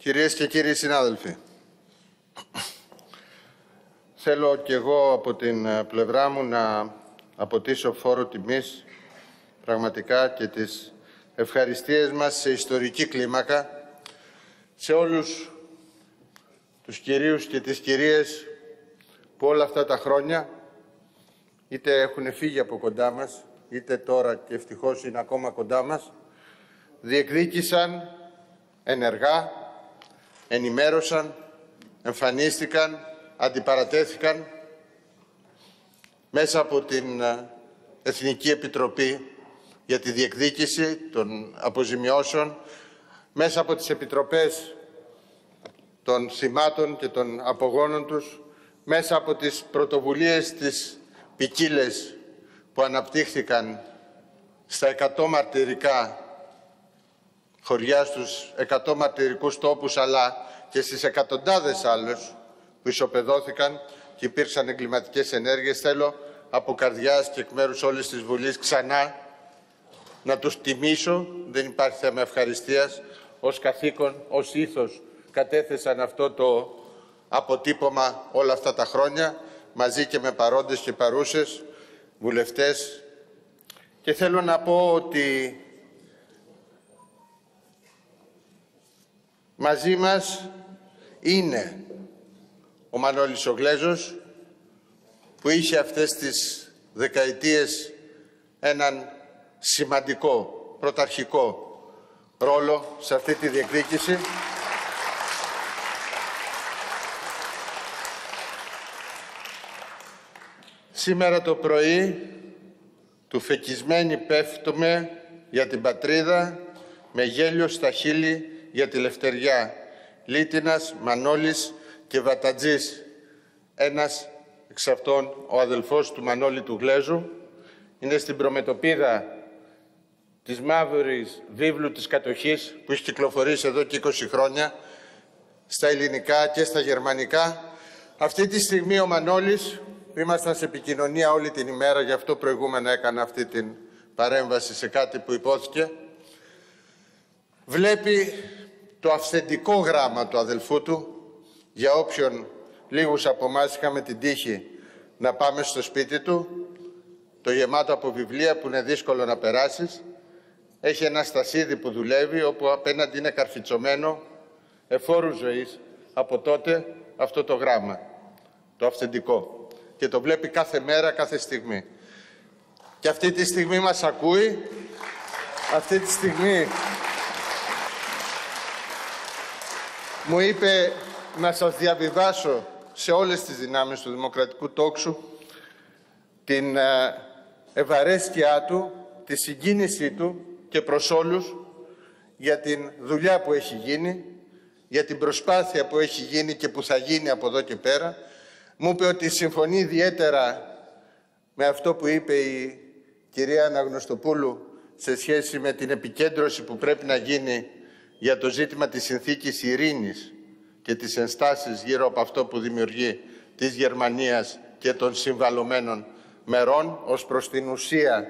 Κυρίες και κύριοι συνάδελφοι, θέλω και εγώ από την ε, πλευρά μου να αποτίσω φόρο τιμής πραγματικά και τις ευχαριστίες μας σε ιστορική κλίμακα σε όλους τους κυρίους και τις κυρίες που όλα αυτά τα χρόνια είτε έχουν φύγει από κοντά μας, είτε τώρα και ευτυχώς είναι ακόμα κοντά μας, διεκδίκησαν ενεργά, ενημέρωσαν, εμφανίστηκαν, αντιπαρατέθηκαν μέσα από την ε, Εθνική Επιτροπή για τη διεκδίκηση των αποζημιώσεων, μέσα από τις επιτροπές των θυμάτων και των απογόνων τους, μέσα από τις πρωτοβουλίες της ποικίλες που αναπτύχθηκαν στα 100 μαρτυρικά χωριά στους 100 μαρτυρικούς τόπους αλλά και στις εκατοντάδες άλλους που ισοπεδώθηκαν και υπήρξαν εγκληματικές ενέργειες. Θέλω από καρδιάς και εκ μέρους όλης της Βουλής ξανά να τους τιμήσω, δεν υπάρχει θέμα ευχαριστίας, ως καθήκον, ως ήθος κατέθεσαν αυτό το αποτύπωμα όλα αυτά τα χρόνια μαζί και με παρόντες και παρούσες, βουλευτές. Και θέλω να πω ότι μαζί μας είναι ο Μανώλης ο Γλέζος, που είχε αυτές τις δεκαετίες έναν σημαντικό, πρωταρχικό ρόλο σε αυτή τη διεκδίκηση. Σήμερα το πρωί του φεκισμένοι πέφτουμε για την πατρίδα με γέλιο στα χείλη για τη Λευτεριά. Λίτινας, Μανώλης και Βατατζής. Ένας εξ αυτών ο αδελφός του Μανώλη του Γλέζου είναι στην προμετωπίδα της μαύρης βίβλου της κατοχής που έχει κυκλοφορήσει εδώ και 20 χρόνια στα ελληνικά και στα γερμανικά. Αυτή τη στιγμή ο Μανώλης Ήμασταν σε επικοινωνία όλη την ημέρα, γι' αυτό προηγούμενα έκανα αυτή την παρέμβαση σε κάτι που υπόθηκε. Βλέπει το αυθεντικό γράμμα του αδελφού του, για όποιον λίγους από εμάς είχαμε την τύχη να πάμε στο σπίτι του, το γεμάτο από βιβλία που είναι δύσκολο να περάσεις. Έχει ένα στασίδι που δουλεύει, όπου απέναντι είναι καρφιτσωμένο εφόρου ζωής από τότε αυτό το γράμμα, το αυθεντικό και το βλέπει κάθε μέρα, κάθε στιγμή. Και αυτή τη στιγμή μας ακούει, αυτή τη στιγμή μου είπε να σας διαβιβάσω σε όλες τις δυνάμεις του Δημοκρατικού Τόξου την ε, ευαρέσκειά του, τη συγκίνησή του και προς όλους για την δουλειά που έχει γίνει, για την προσπάθεια που έχει γίνει και που θα γίνει από εδώ και πέρα. Μου είπε ότι συμφωνεί ιδιαίτερα με αυτό που είπε η κυρία Αναγνωστοπούλου σε σχέση με την επικέντρωση που πρέπει να γίνει για το ζήτημα της συνθήκης ειρήνης και τις ενστάσεις γύρω από αυτό που δημιουργεί της Γερμανίας και των συμβαλωμένων μερών ως προς την ουσία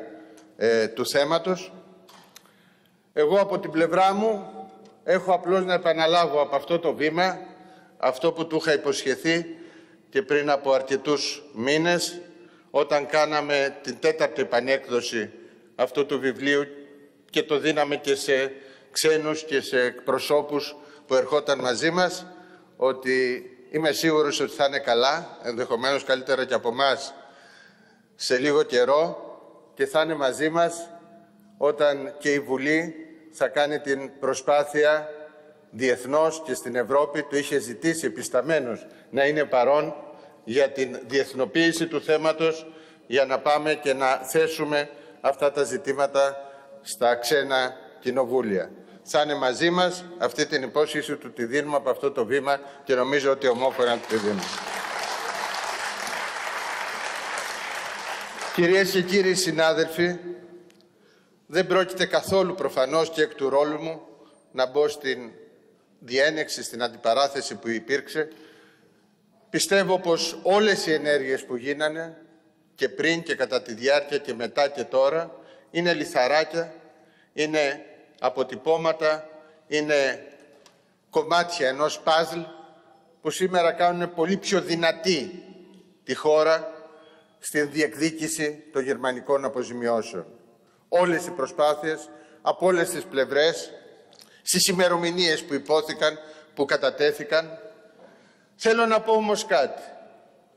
ε, του θέματος. Εγώ από την πλευρά μου έχω απλώς να επαναλάβω από αυτό το βήμα αυτό που του είχα υποσχεθεί και πριν από αρκετούς μήνες όταν κάναμε την τέταρτη επανέκδοση αυτού του βιβλίου και το δίναμε και σε ξένους και σε εκπροσώπους που ερχόταν μαζί μας ότι είμαι σίγουρος ότι θα είναι καλά, ενδεχομένως καλύτερα και από εμάς σε λίγο καιρό και θα είναι μαζί μας όταν και η Βουλή θα κάνει την προσπάθεια διεθνώς και στην Ευρώπη του είχε ζητήσει επισταμένος να είναι παρόν για την διεθνοποίηση του θέματος για να πάμε και να θέσουμε αυτά τα ζητήματα στα ξένα κοινοβούλια. Θα είναι μαζί μας αυτή την υπόσχεση του τη δίνουμε από αυτό το βήμα και νομίζω ότι ομόφωνα τη δίνουμε. Κυρίες και κύριοι συνάδελφοι, δεν πρόκειται καθόλου προφανώς και εκ του ρόλου μου να μπω στην διένεξη, στην αντιπαράθεση που υπήρξε. Πιστεύω πως όλες οι ενέργειες που γίνανε και πριν και κατά τη διάρκεια και μετά και τώρα είναι λιθαράκια, είναι αποτυπώματα, είναι κομμάτια ενός παζλ που σήμερα κάνουν πολύ πιο δυνατή τη χώρα στην διεκδίκηση των γερμανικών αποζημιώσεων. Όλες οι προσπάθειες από όλες τις πλευρές, στις ημερομηνίες που υπόθηκαν, που κατατέθηκαν. Θέλω να πω όμως κάτι,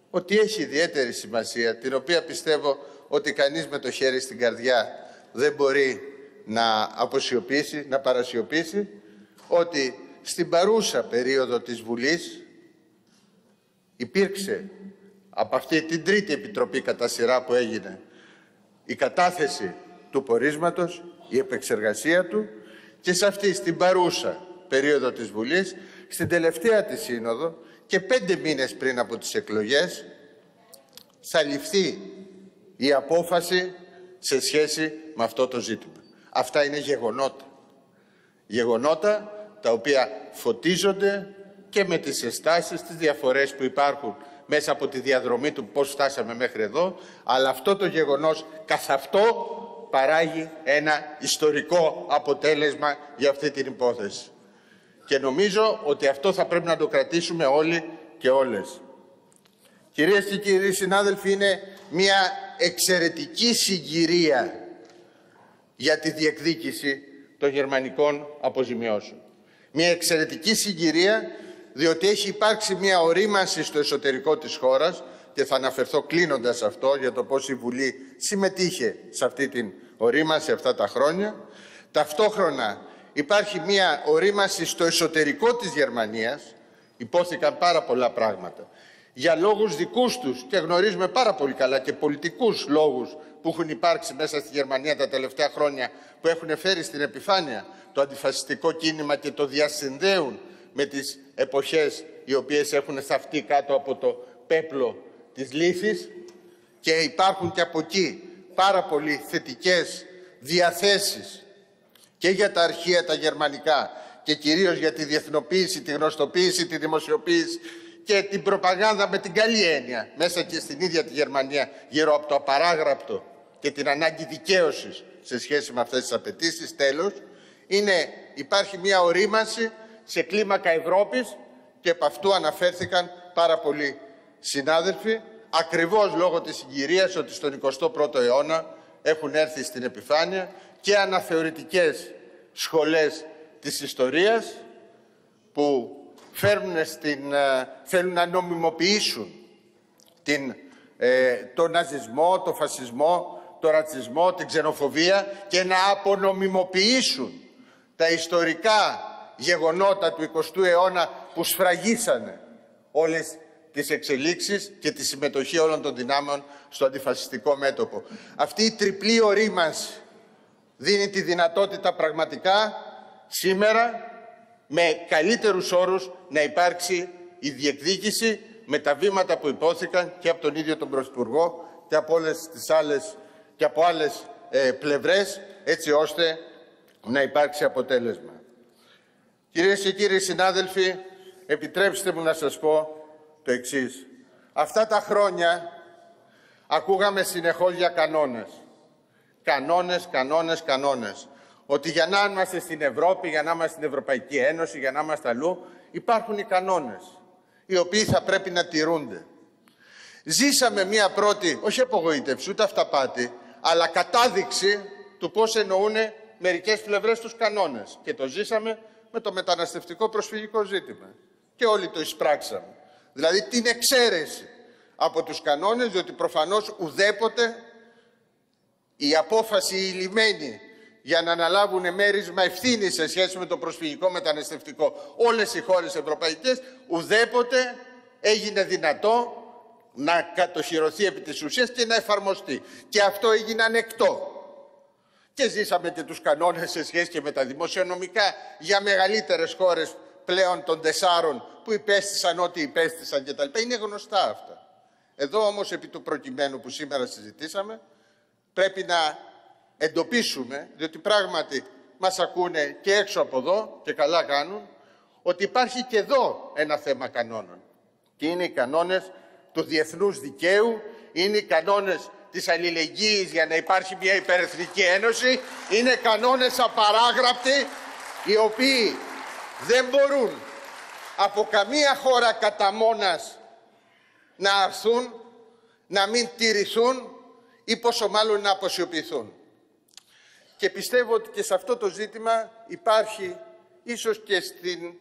ότι έχει ιδιαίτερη σημασία, την οποία πιστεύω ότι κανείς με το χέρι στην καρδιά δεν μπορεί να αποσιωπήσει, να παρασιωπήσει, ότι στην παρούσα περίοδο της Βουλής υπήρξε από αυτή την τρίτη επιτροπή κατά σειρά που έγινε η κατάθεση του πορίσματος, η επεξεργασία του και σε αυτή στην παρούσα περίοδο της Βουλής, στην τελευταία της σύνοδο και πέντε μήνες πριν από τις εκλογές θα ληφθεί η απόφαση σε σχέση με αυτό το ζήτημα. Αυτά είναι γεγονότα. Γεγονότα τα οποία φωτίζονται και με τις εστάσεις, τις διαφορές που υπάρχουν μέσα από τη διαδρομή του πώς φτάσαμε μέχρι εδώ, αλλά αυτό το γεγονός καθ' αυτό παράγει ένα ιστορικό αποτέλεσμα για αυτή την υπόθεση. Και νομίζω ότι αυτό θα πρέπει να το κρατήσουμε όλοι και όλες. Κυρίες και κύριοι συνάδελφοι, είναι μια εξαιρετική συγκυρία για τη διεκδίκηση των γερμανικών αποζημιώσεων. Μια εξαιρετική συγκυρία διότι έχει υπάρξει μια ορίμανση στο εσωτερικό της χώρας και θα αναφερθώ κλείνοντας αυτό για το πώς η Βουλή συμμετείχε σε αυτή την ορίμανση αυτά τα χρόνια. Ταυτόχρονα υπάρχει μια ορίμανση στο εσωτερικό της Γερμανίας, υπόθηκαν πάρα πολλά πράγματα. Για λόγους δικούς τους και γνωρίζουμε πάρα πολύ καλά και πολιτικούς λόγους που έχουν υπάρξει μέσα στη Γερμανία τα τελευταία χρόνια που έχουν φέρει στην επιφάνεια το αντιφασιστικό κίνημα και το διασυνδέουν με τις εποχές οι οποίες έχουν σταυτεί κάτω από το πέπλο της λύθης και υπάρχουν και από εκεί πάρα πολύ θετικές διαθέσεις και για τα αρχεία τα γερμανικά και κυρίως για τη διεθνοποίηση, τη γνωστοποίηση, τη δημοσιοποίηση και την προπαγάνδα με την καλή έννοια μέσα και στην ίδια τη Γερμανία γύρω από το απαράγραπτο και την ανάγκη δικαίωσης σε σχέση με αυτές τις απαιτήσεις. Τέλος, είναι, υπάρχει μια ορίμανση σε κλίμακα Ευρώπης και από αυτού αναφέρθηκαν πάρα πολλοί συνάδελφοι ακριβώς λόγω της συγκυρίας ότι στον 21ο αιώνα έχουν έρθει στην επιφάνεια και αναθεωρητικές σχολές της ιστορίας που φέρνουν στην, ε, θέλουν να νομιμοποιήσουν την, ε, το ναζισμό, το φασισμό, το ρατσισμό, την ξενοφοβία και να απονομιμοποιήσουν τα ιστορικά γεγονότα του 20ου αιώνα που σφραγίσανε όλες τις εξελίξεις και τη συμμετοχή όλων των δυνάμεων στο αντιφασιστικό μέτωπο. Αυτή η τριπλή ορίμανση δίνει τη δυνατότητα πραγματικά σήμερα με καλύτερους όρους να υπάρξει η διεκδίκηση με τα βήματα που υπόθηκαν και από τον ίδιο τον Πρωθυπουργό και από όλες τις άλλες και από άλλες ε, πλευρές έτσι ώστε να υπάρξει αποτέλεσμα. Κυρίες και κύριοι συνάδελφοι, επιτρέψτε μου να σας πω το εξής. Αυτά τα χρόνια ακούγαμε συνεχώς για κανόνες. Κανόνες, κανόνες, κανόνες. Ότι για να είμαστε στην Ευρώπη, για να είμαστε στην Ευρωπαϊκή Ένωση, για να είμαστε αλλού, υπάρχουν οι κανόνες, οι οποίοι θα πρέπει να τηρούνται. Ζήσαμε μία πρώτη, όχι απογοήτευση, ούτε αυταπάτη, αλλά κατάδειξη του πώς εννοούν μερικές πλευρές τους κανόνες. Και το ζήσαμε με το μεταναστευτικό προσφυγικό ζήτημα. Και όλοι το εισπράξαμε. Δηλαδή την εξαίρεση από τους κανόνες, διότι προφανώς ουδέποτε η απόφαση η λιμένη για να αναλάβουν μέρισμα ευθύνη σε σχέση με το προσφυγικό μεταναστευτικό όλες οι χώρες ευρωπαϊκές, ουδέποτε έγινε δυνατό να κατοχυρωθεί επί της ουσίας και να εφαρμοστεί. Και αυτό έγινε ανεκτό. Και ζήσαμε και τους κανόνες σε σχέση και με τα δημοσιονομικά για μεγαλύτερες χώρες πλέον των τεσσάρων που υπέστησαν ό,τι υπέστησαν κτλ. Είναι γνωστά αυτά. Εδώ όμως επί του προκειμένου που σήμερα συζητήσαμε πρέπει να εντοπίσουμε, διότι πράγματι μας ακούνε και έξω από εδώ και καλά κάνουν, ότι υπάρχει και εδώ ένα θέμα κανόνων. Και είναι οι κανόνες του διεθνούς δικαίου, είναι οι κανόνες της αλληλεγγύης για να υπάρχει μια υπερεθνική ένωση, είναι κανόνες απαράγραπτοι, οι οποίοι δεν μπορούν από καμία χώρα κατά μόνας να αρθούν, να μην τηρηθούν ή πόσο μάλλον να αποσιοποιηθούν. Και πιστεύω ότι και σε αυτό το ζήτημα υπάρχει ίσως και, στην,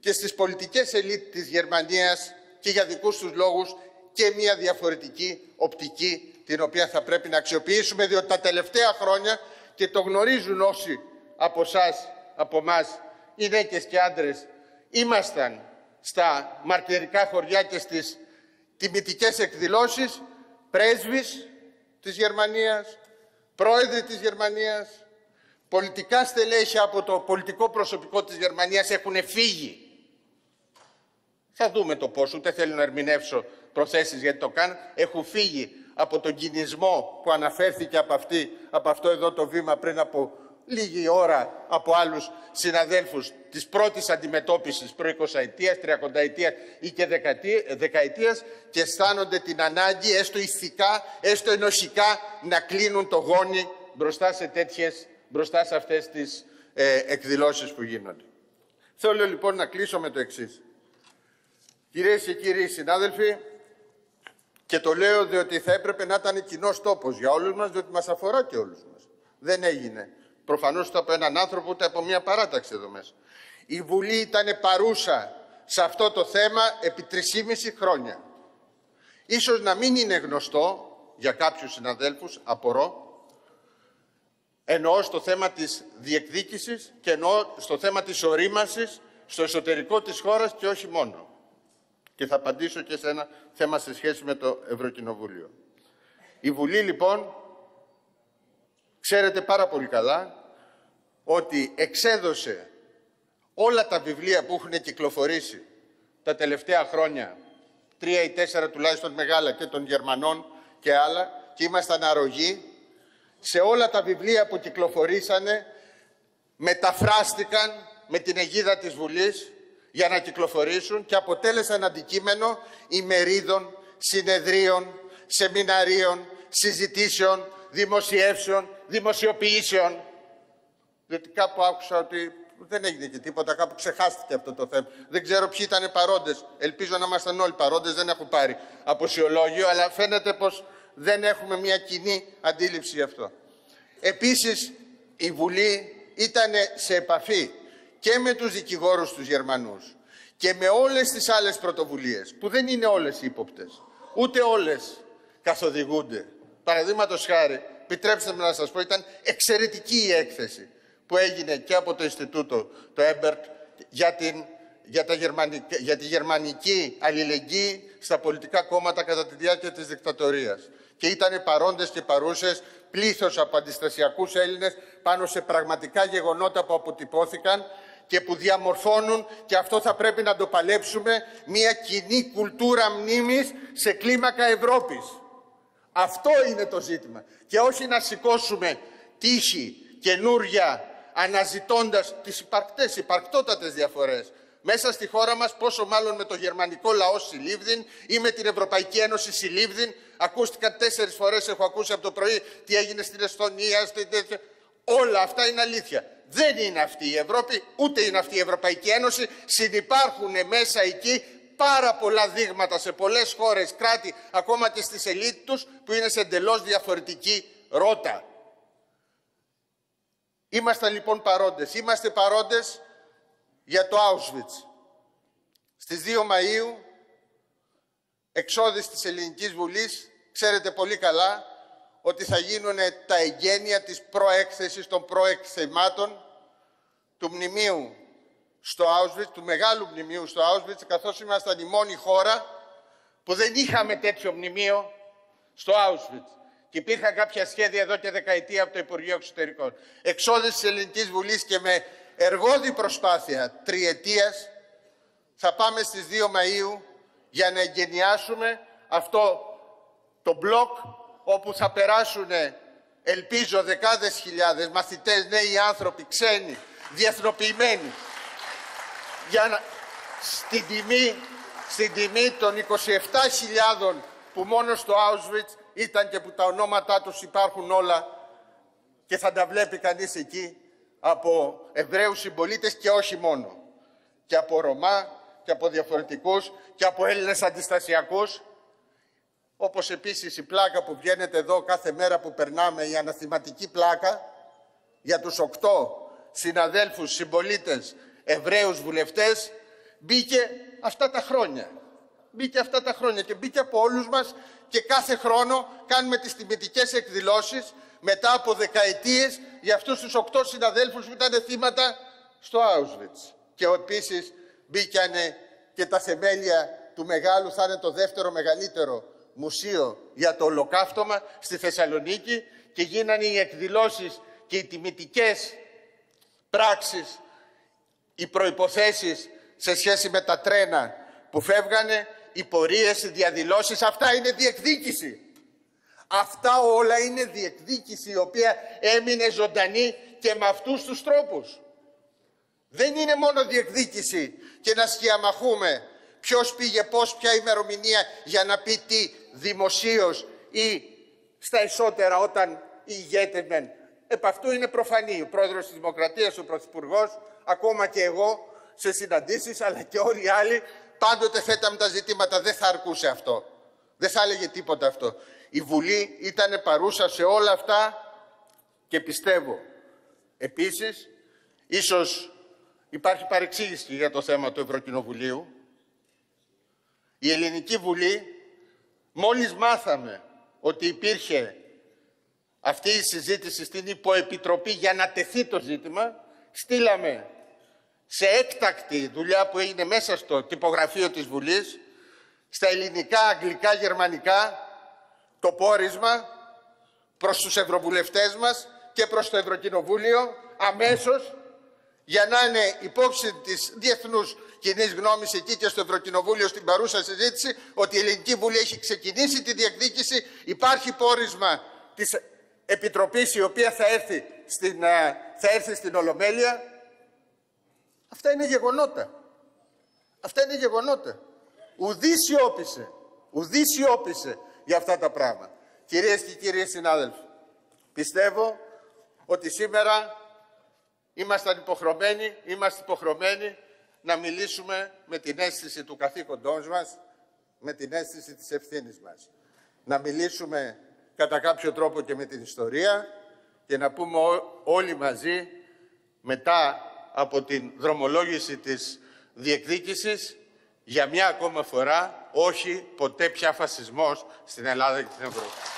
και στις πολιτικές ελίτ της Γερμανίας και για δικούς τους λόγους και μια διαφορετική οπτική την οποία θα πρέπει να αξιοποιήσουμε διότι τα τελευταία χρόνια και το γνωρίζουν όσοι από εσά, από εμά, γυναίκες και άντρες, ήμασταν στα μαρτυρικά χωριά και στις τιμητικές εκδηλώσεις πρέσβης της Γερμανίας, πρόεδροι της Γερμανίας, πολιτικά στελέχη από το πολιτικό προσωπικό της Γερμανίας έχουν φύγει. Θα δούμε το πώς, ούτε θέλω να ερμηνεύσω προθέσεις γιατί το κάνουν, έχουν φύγει από τον κινησμό που αναφέρθηκε από, αυτή, από αυτό εδώ το βήμα πριν από λίγη ώρα από άλλους συναδέλφους της πρώτης αντιμετώπισης προ 20 ετίας, 30 ετίας ή και δεκαετίας και αισθάνονται την ανάγκη έστω ηθικά, έστω ενωσικά να κλείνουν το γόνι μπροστά σε τέτοιες, μπροστά σε αυτές τις ε, εκδηλώσεις που γίνονται. Θέλω λοιπόν να κλείσω με το εξής. Κυρίες και κύριοι συνάδελφοι, και το λέω διότι θα έπρεπε να ήταν κοινός τόπος για όλους μας, διότι μας αφορά και όλους μας. Δεν έγινε. Προφανώς ούτε από έναν άνθρωπο, ούτε από μια παράταξη εδώ μέσα. Η Βουλή ήταν παρούσα σε αυτό το θέμα επί 3,5 χρόνια. Ίσως να μην είναι γνωστό για κάποιους συναδέλφους, απορώ, εννοώ στο θέμα της διεκδίκησης και εννοώ στο θέμα της ορίμασης στο εσωτερικό της χώρας και όχι μόνο. Και θα απαντήσω και σε ένα θέμα σε σχέση με το Ευρωκοινοβούλιο. Η Βουλή λοιπόν, ξέρετε πάρα πολύ καλά, ότι εξέδωσε όλα τα βιβλία που έχουν κυκλοφορήσει τα τελευταία χρόνια, τρία ή τέσσερα τουλάχιστον μεγάλα και των Γερμανών και άλλα, και ήμασταν αρρωγοί, σε όλα τα βιβλία που κυκλοφορήσανε μεταφράστηκαν με την αιγίδα της Βουλής για να κυκλοφορήσουν και αποτέλεσαν αντικείμενο ημερίδων, συνεδρίων, σεμιναρίων, συζητήσεων, δημοσιεύσεων, δημοσιοποιήσεων. Διότι κάπου άκουσα ότι δεν έγινε και τίποτα, κάπου ξεχάστηκε αυτό το θέμα. Δεν ξέρω ποιοι ήταν παρόντες. Ελπίζω να ήμασταν όλοι παρόντες, δεν έχω πάρει αποσιολόγιο, αλλά φαίνεται πως δεν έχουμε μια κοινή αντίληψη γι' αυτό. Επίσης, η Βουλή ήταν σε επαφή και με τους δικηγόρους τους Γερμανούς και με όλες τις άλλες πρωτοβουλίες, που δεν είναι όλες ύποπτες, ούτε όλες καθοδηγούνται. Παραδείγματος χάρη, επιτρέψτε μου να σας πω, ήταν εξαιρετική η έκθεση που έγινε και από το Ινστιτούτο, το Έμπερτ, για, την, για, τα για τη γερμανική αλληλεγγύη στα πολιτικά κόμματα κατά τη διάρκεια της δικτατορίας. Και ήταν παρόντες και παρούσες πλήθος από αντιστασιακούς Έλληνες πάνω σε πραγματικά γεγονότα που αποτυπώθηκαν και που διαμορφώνουν, και αυτό θα πρέπει να το παλέψουμε, μια κοινή κουλτούρα μνήμης σε κλίμακα Ευρώπης. Αυτό είναι το ζήτημα. Και όχι να σηκώσουμε τύχη καινούρια αναζητώντας τις υπαρκτές, υπαρκτότατες διαφορές. Μέσα στη χώρα μας, πόσο μάλλον με το γερμανικό λαό συλλήβδιν ή με την Ευρωπαϊκή Ένωση συλλήβδιν. Ακούστηκαν τέσσερις φορές, έχω ακούσει από το πρωί, τι έγινε στην Εστονία, στην τέτοια. Όλα αυτά είναι αλήθεια. Δεν είναι αυτή η Ευρώπη, ούτε είναι αυτή η Ευρωπαϊκή Ένωση. Συνυπάρχουν μέσα εκεί πάρα πολλά δείγματα σε πολλές χώρες, κράτη, ακόμα και στις ελίτ τους, που είναι σε εντελώς διαφορετική ρότα. Είμαστε λοιπόν παρόντες. Είμαστε παρόντες για το Auschwitz. Στις 2 Μαΐου, εξόδης της Ελληνικής Βουλής, ξέρετε πολύ καλά, ότι θα γίνουν τα εγγένεια της προέκθεσης των προεκθεμάτων του μνημείου στο Auschwitz, του μεγάλου μνημείου στο Auschwitz, καθώς ήμασταν η μόνη χώρα που δεν είχαμε τέτοιο μνημείο στο Auschwitz. Και υπήρχαν κάποια σχέδια εδώ και δεκαετία από το Υπουργείο Εξωτερικών. Εξόδες της Ελληνικής Βουλής και με εργόδη προσπάθεια τριετίας θα πάμε στις 2 Μαΐου για να εγκαινιάσουμε αυτό το μπλοκ όπου θα περάσουν, ελπίζω, δεκάδες χιλιάδες μαθητές, νέοι άνθρωποι, ξένοι, διεθνοποιημένοι, για να, στην, τιμή, στην τιμή των 27.000 που μόνο στο Auschwitz ήταν και που τα ονόματά τους υπάρχουν όλα και θα τα βλέπει κανείς εκεί από Εβραίους συμπολίτες και όχι μόνο. και από Ρωμά και από διαφορετικούς και από Έλληνες αντιστασιακούς. Όπως επίσης η πλάκα που βγαίνετε εδώ κάθε μέρα που περνάμε, η αναθηματική πλάκα για τους οκτώ συναδέλφους, συμπολίτες, Εβραίους βουλευτές, μπήκε αυτά τα χρόνια. Μπήκε αυτά τα χρόνια και μπήκε από όλους μας και κάθε χρόνο κάνουμε τις τιμητικές εκδηλώσεις μετά από δεκαετίες για αυτούς τους οκτώ συναδέλφους που ήταν θύματα στο Auschwitz. Και επίσης μπήκανε και τα θεμέλια του μεγάλου, θα είναι το δεύτερο μεγαλύτερο μουσείο για το ολοκαύτωμα στη Θεσσαλονίκη και γίνανε οι εκδηλώσεις και οι τιμητικές πράξεις, οι προϋποθέσεις σε σχέση με τα τρένα που φεύγανε, οι πορείες, οι διαδηλώσεις, αυτά είναι διεκδίκηση. Αυτά όλα είναι διεκδίκηση η οποία έμεινε ζωντανή και με αυτούς τους τρόπους. Δεν είναι μόνο διεκδίκηση και να σκιαμαχούμε ποιος πήγε πώς, ποια ημερομηνία για να πει τι δημοσίως ή στα ισότερα όταν οι ηγέτες μεν. Επ' αυτού είναι προφανή. Ο πρόεδρος της Δημοκρατίας, ο πρωθυπουργός, ακόμα και εγώ σε συναντήσεις, αλλά και όλοι οι άλλοι, πάντοτε θέταμε τα ζητήματα. Δεν θα αρκούσε αυτό. Δεν θα έλεγε τίποτα αυτό. Η Βουλή ήταν παρούσα σε όλα αυτά και πιστεύω. Επίσης, ίσως υπάρχει παρεξήγηση για το θέμα του Ευρωκοινοβουλίου. Η Ελληνική Βουλή, μόλις μάθαμε ότι υπήρχε αυτή η συζήτηση στην υποεπιτροπή για να τεθεί το ζήτημα, στείλαμε σε έκτακτη δουλειά που έγινε μέσα στο τυπογραφείο της Βουλής, στα ελληνικά, αγγλικά, γερμανικά, το πόρισμα προς τους ευρωβουλευτές μας και προς το Ευρωκοινοβούλιο αμέσως για να είναι υπόψη της διεθνούς κοινής γνώμης εκεί και στο Ευρωκοινοβούλιο στην παρούσα συζήτηση ότι η Ελληνική Βουλή έχει ξεκινήσει τη διεκδίκηση. Υπάρχει πόρισμα της Επιτροπής η οποία θα έρθει στην, θα έρθει στην Ολομέλεια. Αυτά είναι γεγονότα. Αυτά είναι γεγονότα. Ουδής σιώπησε. Ουδής σιώπησε για αυτά τα πράγματα. Κυρίες και κύριοι συνάδελφοι, πιστεύω ότι σήμερα ήμασταν υποχρεωμένοι, είμαστε υποχρεωμένοι να μιλήσουμε με την αίσθηση του καθήκοντός μας, με την αίσθηση της ευθύνης μας. Να μιλήσουμε κατά κάποιο τρόπο και με την ιστορία και να πούμε όλοι μαζί μετά από την δρομολόγηση της διεκδίκησης για μια ακόμα φορά όχι ποτέ πια φασισμός στην Ελλάδα και στην Ευρώπη.